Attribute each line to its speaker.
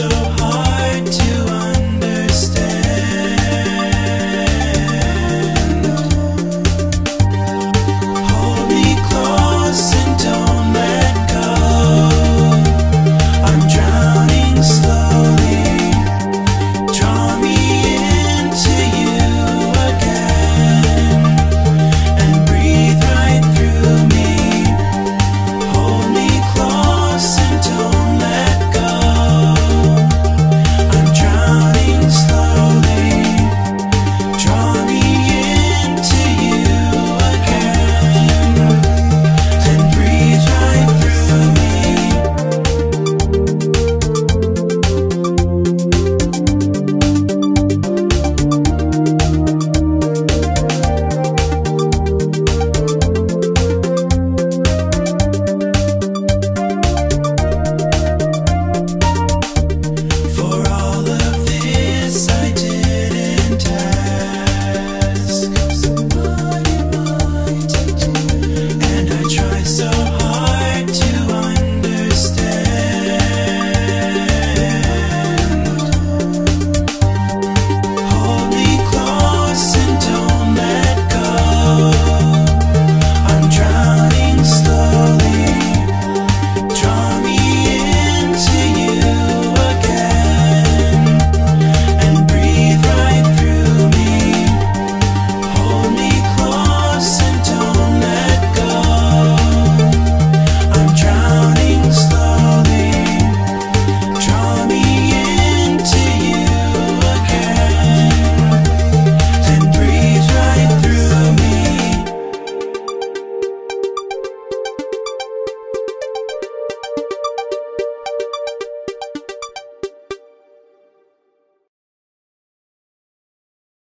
Speaker 1: so